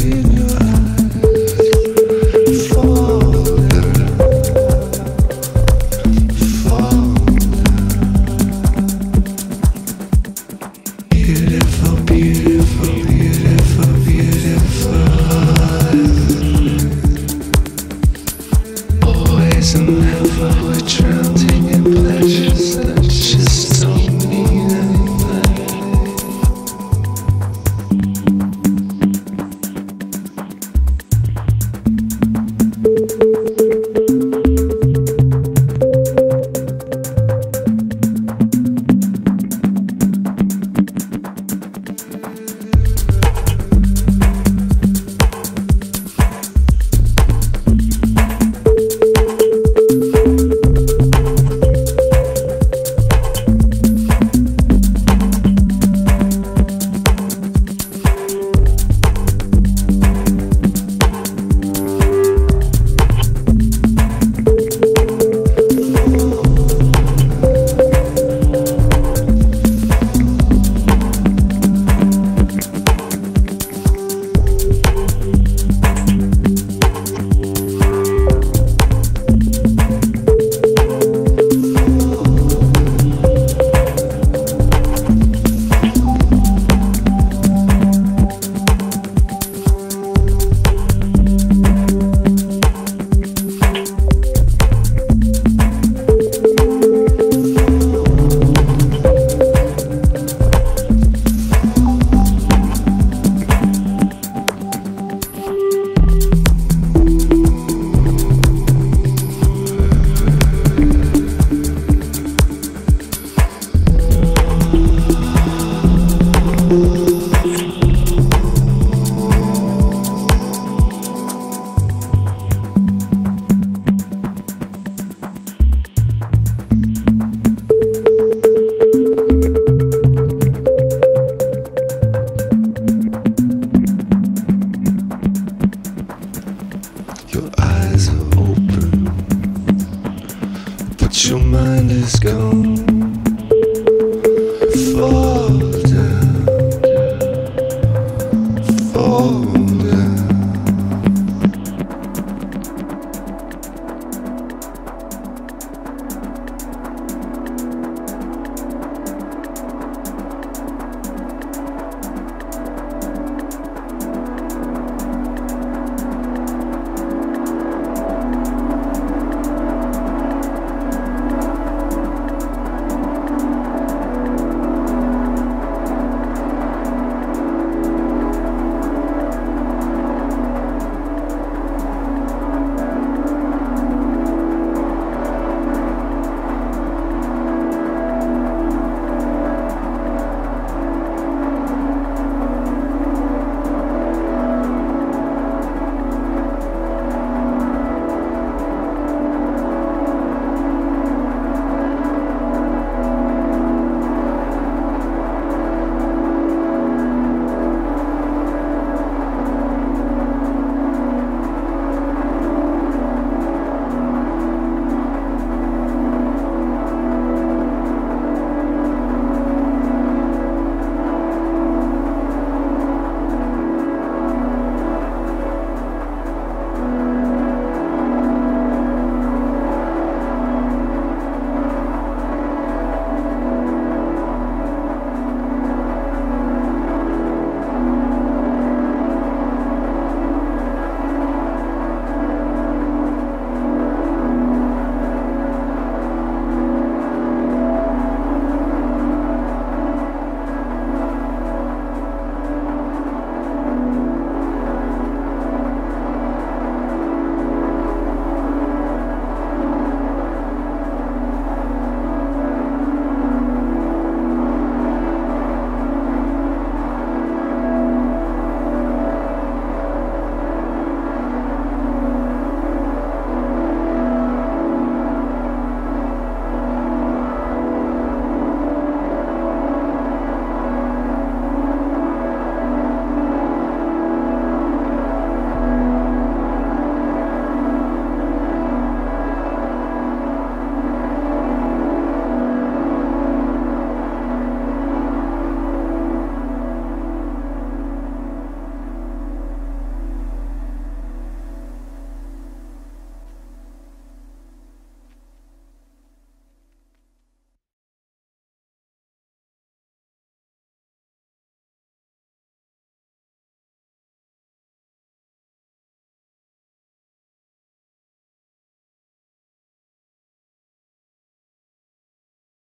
stars